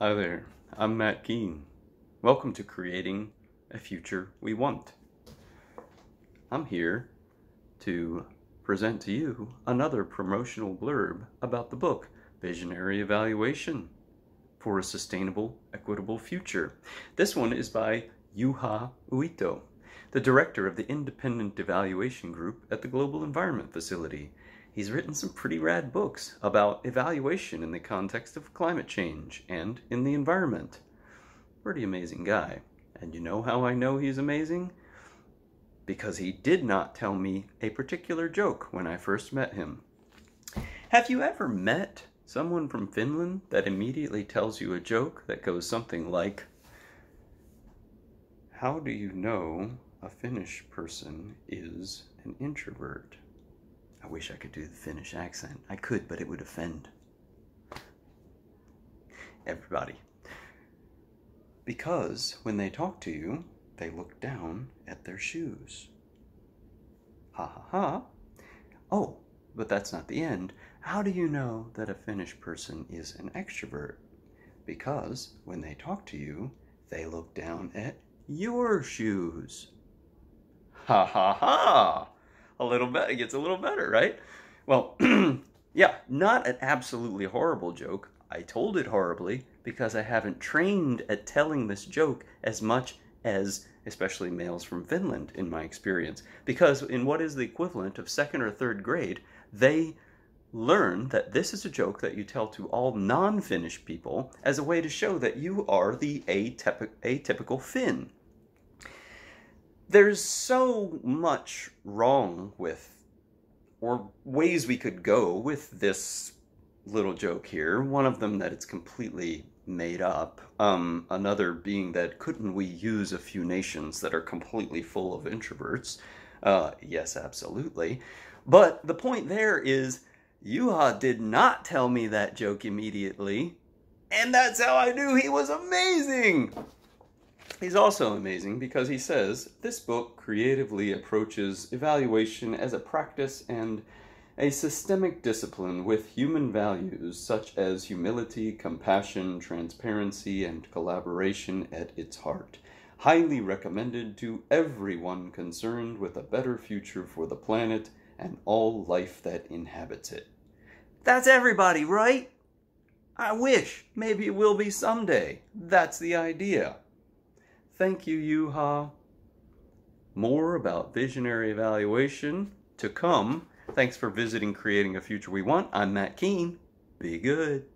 Hi there, I'm Matt Keene. Welcome to Creating a Future We Want. I'm here to present to you another promotional blurb about the book Visionary Evaluation for a Sustainable, Equitable Future. This one is by Juha Uitto, the director of the Independent Evaluation Group at the Global Environment Facility He's written some pretty rad books about evaluation in the context of climate change and in the environment. Pretty amazing guy. And you know how I know he's amazing? Because he did not tell me a particular joke when I first met him. Have you ever met someone from Finland that immediately tells you a joke that goes something like, How do you know a Finnish person is an introvert? I wish I could do the Finnish accent. I could, but it would offend everybody. Because when they talk to you, they look down at their shoes. Ha ha ha. Oh, but that's not the end. How do you know that a Finnish person is an extrovert? Because when they talk to you, they look down at your shoes. Ha ha ha a little bit. It gets a little better, right? Well, yeah, not an absolutely horrible joke. I told it horribly because I haven't trained at telling this joke as much as especially males from Finland in my experience. Because in what is the equivalent of second or third grade, they learn that this is a joke that you tell to all non-Finnish people as a way to show that you are the atyp- atypical Finn there's so much wrong with or ways we could go with this little joke here. One of them that it's completely made up. Um, another being that couldn't we use a few nations that are completely full of introverts? Uh, yes, absolutely. But the point there is, Juha did not tell me that joke immediately, and that's how I knew he was amazing. He's also amazing because he says this book creatively approaches evaluation as a practice and a systemic discipline with human values such as humility, compassion, transparency, and collaboration at its heart. Highly recommended to everyone concerned with a better future for the planet and all life that inhabits it. That's everybody, right? I wish. Maybe it will be someday. That's the idea. Thank you, Juha. More about visionary evaluation to come. Thanks for visiting Creating a Future We Want. I'm Matt Keene. Be good.